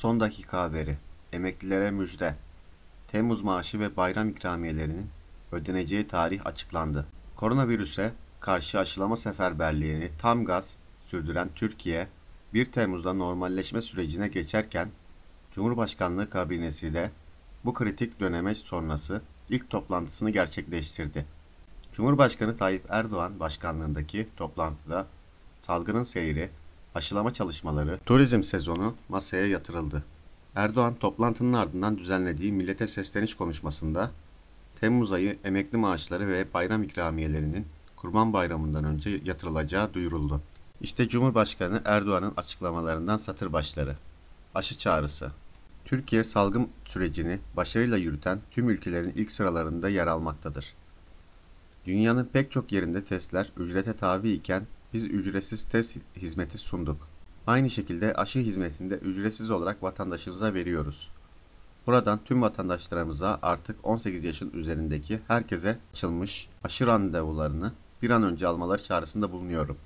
Son dakika haberi. Emeklilere müjde. Temmuz maaşı ve bayram ikramiyelerinin ödeneceği tarih açıklandı. Koronavirüse karşı aşılama seferberliğini tam gaz sürdüren Türkiye, 1 Temmuz'da normalleşme sürecine geçerken Cumhurbaşkanlığı kabinesi de bu kritik döneme sonrası ilk toplantısını gerçekleştirdi. Cumhurbaşkanı Tayyip Erdoğan başkanlığındaki toplantıda salgının seyri, aşılama çalışmaları, turizm sezonu masaya yatırıldı. Erdoğan toplantının ardından düzenlediği millete sesleniş konuşmasında Temmuz ayı emekli maaşları ve bayram ikramiyelerinin Kurban Bayramı'ndan önce yatırılacağı duyuruldu. İşte Cumhurbaşkanı Erdoğan'ın açıklamalarından satır başları. Aşı çağrısı. Türkiye salgın sürecini başarıyla yürüten tüm ülkelerin ilk sıralarında yer almaktadır. Dünyanın pek çok yerinde testler ücrete tabi iken biz ücretsiz test hizmeti sunduk. Aynı şekilde aşı hizmetinde ücretsiz olarak vatandaşımıza veriyoruz. Buradan tüm vatandaşlarımıza artık 18 yaşın üzerindeki herkese açılmış aşı randevularını bir an önce almaları çağrısında bulunuyorum.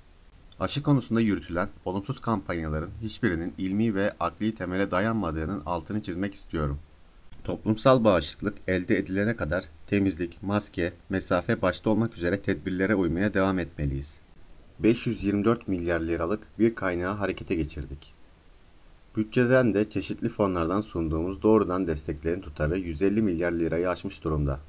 Aşı konusunda yürütülen olumsuz kampanyaların hiçbirinin ilmi ve akli temele dayanmadığının altını çizmek istiyorum. Toplumsal bağışıklık elde edilene kadar temizlik, maske, mesafe başta olmak üzere tedbirlere uymaya devam etmeliyiz. 524 milyar liralık bir kaynağı harekete geçirdik. Bütçeden de çeşitli fonlardan sunduğumuz doğrudan desteklerin tutarı 150 milyar lirayı aşmış durumda.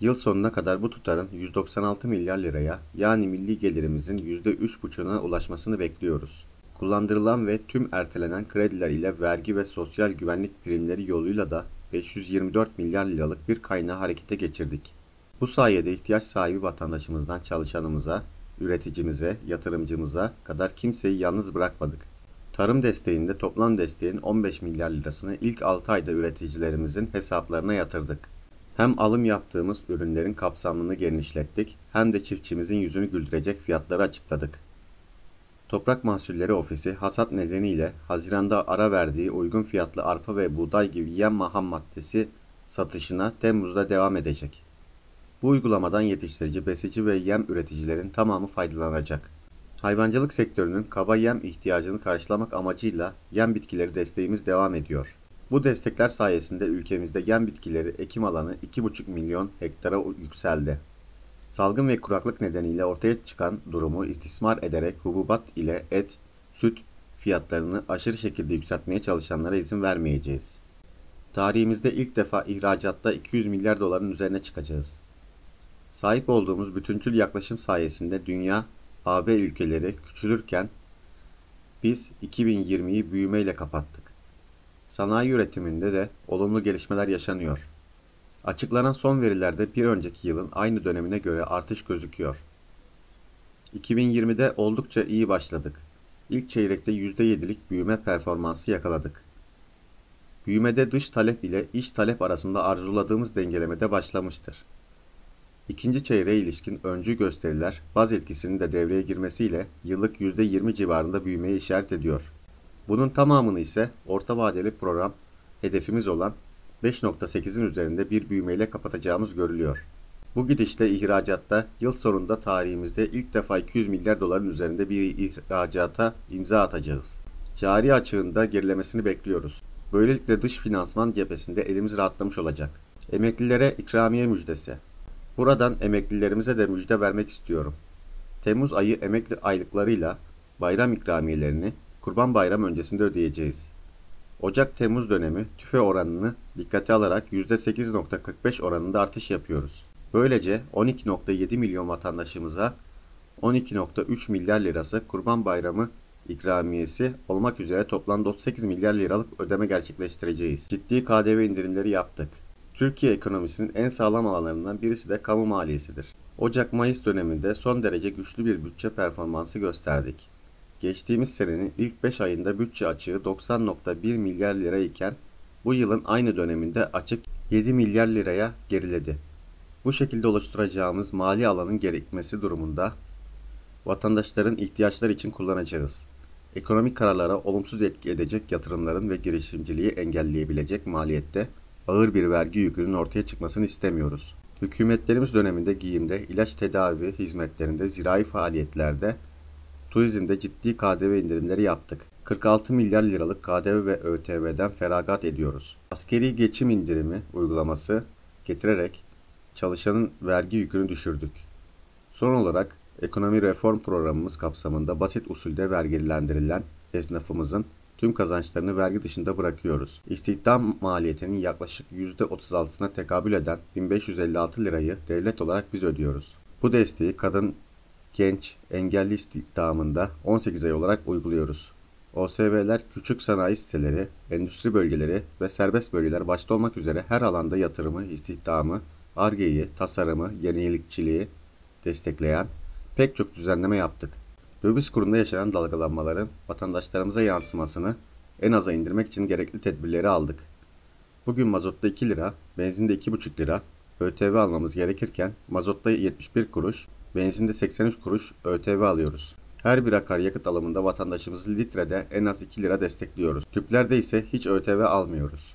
Yıl sonuna kadar bu tutarın 196 milyar liraya yani milli gelirimizin %3,5'una ulaşmasını bekliyoruz. Kullandırılan ve tüm ertelenen krediler ile vergi ve sosyal güvenlik primleri yoluyla da 524 milyar liralık bir kaynağı harekete geçirdik. Bu sayede ihtiyaç sahibi vatandaşımızdan çalışanımıza, üreticimize, yatırımcımıza kadar kimseyi yalnız bırakmadık. Tarım desteğinde toplam desteğin 15 milyar lirasını ilk 6 ayda üreticilerimizin hesaplarına yatırdık. Hem alım yaptığımız ürünlerin kapsamını genişlettik hem de çiftçimizin yüzünü güldürecek fiyatları açıkladık. Toprak Mahsulleri Ofisi hasat nedeniyle Haziran'da ara verdiği uygun fiyatlı arpa ve buğday gibi yem ham maddesi satışına Temmuz'da devam edecek. Bu uygulamadan yetiştirici, besici ve yem üreticilerin tamamı faydalanacak. Hayvancılık sektörünün kaba yem ihtiyacını karşılamak amacıyla yem bitkileri desteğimiz devam ediyor. Bu destekler sayesinde ülkemizde yem bitkileri ekim alanı 2,5 milyon hektara yükseldi. Salgın ve kuraklık nedeniyle ortaya çıkan durumu istismar ederek hububat ile et, süt fiyatlarını aşırı şekilde yükseltmeye çalışanlara izin vermeyeceğiz. Tarihimizde ilk defa ihracatta 200 milyar doların üzerine çıkacağız. Sahip olduğumuz bütüncül yaklaşım sayesinde dünya, AB ülkeleri küçülürken biz 2020'yi büyümeyle kapattık. Sanayi üretiminde de olumlu gelişmeler yaşanıyor. Açıklanan son verilerde bir önceki yılın aynı dönemine göre artış gözüküyor. 2020'de oldukça iyi başladık. İlk çeyrekte %7'lik büyüme performansı yakaladık. Büyümede dış talep ile iç talep arasında arzuladığımız dengelemede başlamıştır. İkinci çeyreğe ilişkin öncü gösteriler baz etkisinin de devreye girmesiyle yıllık %20 civarında büyümeye işaret ediyor. Bunun tamamını ise orta vadeli program hedefimiz olan 5.8'in üzerinde bir büyümeyle kapatacağımız görülüyor. Bu gidişle ihracatta yıl sonunda tarihimizde ilk defa 200 milyar doların üzerinde bir ihracata imza atacağız. Cari açığında gerilemesini bekliyoruz. Böylelikle dış finansman cephesinde elimiz rahatlamış olacak. Emeklilere ikramiye müjdesi. Buradan emeklilerimize de müjde vermek istiyorum. Temmuz ayı emekli aylıklarıyla bayram ikramiyelerini Kurban Bayramı öncesinde ödeyeceğiz. Ocak-Temmuz dönemi tüfe oranını dikkate alarak %8.45 oranında artış yapıyoruz. Böylece 12.7 milyon vatandaşımıza 12.3 milyar lirası Kurban Bayramı ikramiyesi olmak üzere toplamda 38 milyar liralık ödeme gerçekleştireceğiz. Ciddi KDV indirimleri yaptık. Türkiye ekonomisinin en sağlam alanlarından birisi de kamu maliyesidir. Ocak-Mayıs döneminde son derece güçlü bir bütçe performansı gösterdik. Geçtiğimiz senenin ilk 5 ayında bütçe açığı 90.1 milyar lira iken bu yılın aynı döneminde açık 7 milyar liraya geriledi. Bu şekilde oluşturacağımız mali alanın gerekmesi durumunda vatandaşların ihtiyaçları için kullanacağız. Ekonomik kararlara olumsuz etki edecek yatırımların ve girişimciliği engelleyebilecek maliyette ağır bir vergi yükünün ortaya çıkmasını istemiyoruz. Hükümetlerimiz döneminde giyimde, ilaç tedavi hizmetlerinde, zirai faaliyetlerde, turizmde ciddi KDV indirimleri yaptık. 46 milyar liralık KDV ve ÖTV'den feragat ediyoruz. Askeri geçim indirimi uygulaması getirerek çalışanın vergi yükünü düşürdük. Son olarak ekonomi reform programımız kapsamında basit usulde vergilendirilen esnafımızın tüm kazançlarını vergi dışında bırakıyoruz. İstihdam maliyetinin yaklaşık %36'sına tekabül eden 1556 lirayı devlet olarak biz ödüyoruz. Bu desteği kadın, genç, engelli istihdamında 18 ay olarak uyguluyoruz. OSV'ler küçük sanayi siteleri, endüstri bölgeleri ve serbest bölgeler başta olmak üzere her alanda yatırımı, istihdamı, argeyi, tasarımı, yenilikçiliği destekleyen pek çok düzenleme yaptık. Döviz kurunda yaşanan dalgalanmaların vatandaşlarımıza yansımasını en aza indirmek için gerekli tedbirleri aldık. Bugün mazotta 2 lira, benzinde 2,5 lira ÖTV almamız gerekirken mazotta 71 kuruş, benzinde 83 kuruş ÖTV alıyoruz. Her bir akaryakıt alımında vatandaşımızı litrede en az 2 lira destekliyoruz. Tüplerde ise hiç ÖTV almıyoruz.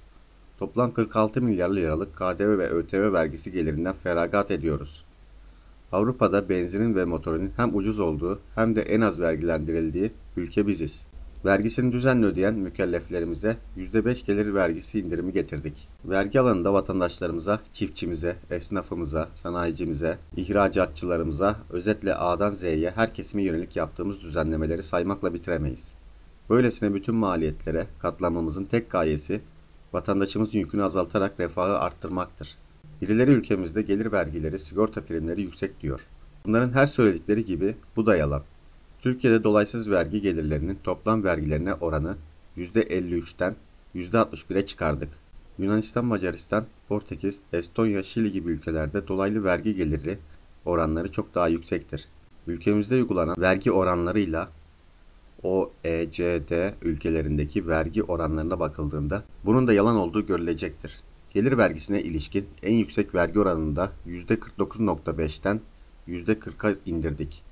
Toplam 46 milyar liralık KDV ve ÖTV vergisi gelirinden feragat ediyoruz. Avrupa'da benzinin ve motorinin hem ucuz olduğu hem de en az vergilendirildiği ülke biziz. Vergisini düzenli ödeyen mükelleflerimize %5 gelir vergisi indirimi getirdik. Vergi alanında vatandaşlarımıza, çiftçimize, esnafımıza, sanayicimize, ihracatçılarımıza, özetle A'dan Z'ye her kesime yönelik yaptığımız düzenlemeleri saymakla bitiremeyiz. Böylesine bütün maliyetlere katlanmamızın tek gayesi vatandaşımızın yükünü azaltarak refahı arttırmaktır. Birileri ülkemizde gelir vergileri, sigorta primleri yüksek diyor. Bunların her söyledikleri gibi bu da yalan. Türkiye'de dolaysız vergi gelirlerinin toplam vergilerine oranı %53'ten %61'e çıkardık. Yunanistan, Macaristan, Portekiz, Estonya, Şili gibi ülkelerde dolaylı vergi geliri oranları çok daha yüksektir. Ülkemizde uygulanan vergi oranlarıyla OECD ülkelerindeki vergi oranlarına bakıldığında bunun da yalan olduğu görülecektir. Gelir vergisine ilişkin en yüksek vergi oranında %49.5'ten %40'a indirdik.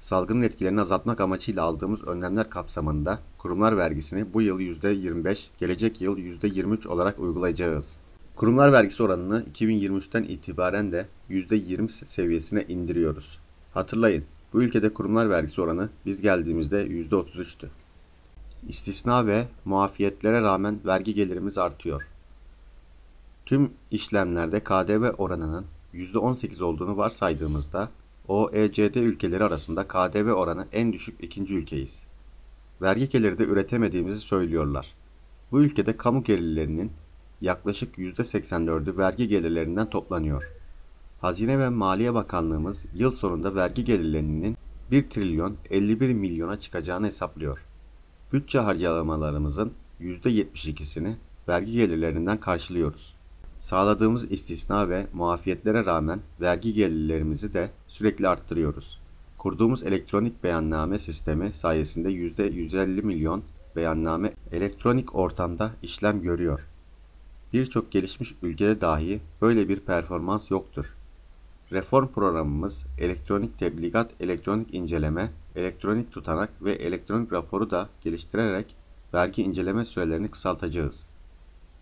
Salgının etkilerini azaltmak amacıyla aldığımız önlemler kapsamında kurumlar vergisini bu yıl %25, gelecek yıl %23 olarak uygulayacağız. Kurumlar vergisi oranını 2023'ten itibaren de %20 seviyesine indiriyoruz. Hatırlayın, bu ülkede kurumlar vergisi oranı biz geldiğimizde %33'tü. İstisna ve muafiyetlere rağmen vergi gelirimiz artıyor. Tüm işlemlerde KDV oranının %18 olduğunu varsaydığımızda OECD ülkeleri arasında KDV oranı en düşük ikinci ülkeyiz. Vergi geliri de üretemediğimizi söylüyorlar. Bu ülkede kamu gelirlerinin yaklaşık %84'ü vergi gelirlerinden toplanıyor. Hazine ve Maliye Bakanlığımız yıl sonunda vergi gelirlerinin 1 trilyon 51 milyona çıkacağını hesaplıyor. Bütçe harcamalarımızın %72'sini vergi gelirlerinden karşılıyoruz. Sağladığımız istisna ve muafiyetlere rağmen vergi gelirlerimizi de sürekli arttırıyoruz. Kurduğumuz elektronik beyanname sistemi sayesinde %150 milyon beyanname elektronik ortamda işlem görüyor. Birçok gelişmiş ülkede dahi böyle bir performans yoktur. Reform programımız elektronik tebligat, elektronik inceleme, elektronik tutanak ve elektronik raporu da geliştirerek vergi inceleme sürelerini kısaltacağız.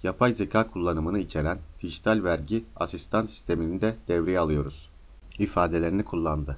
Yapay zeka kullanımını içeren dijital vergi asistan sistemini de devreye alıyoruz ifadelerini kullandı.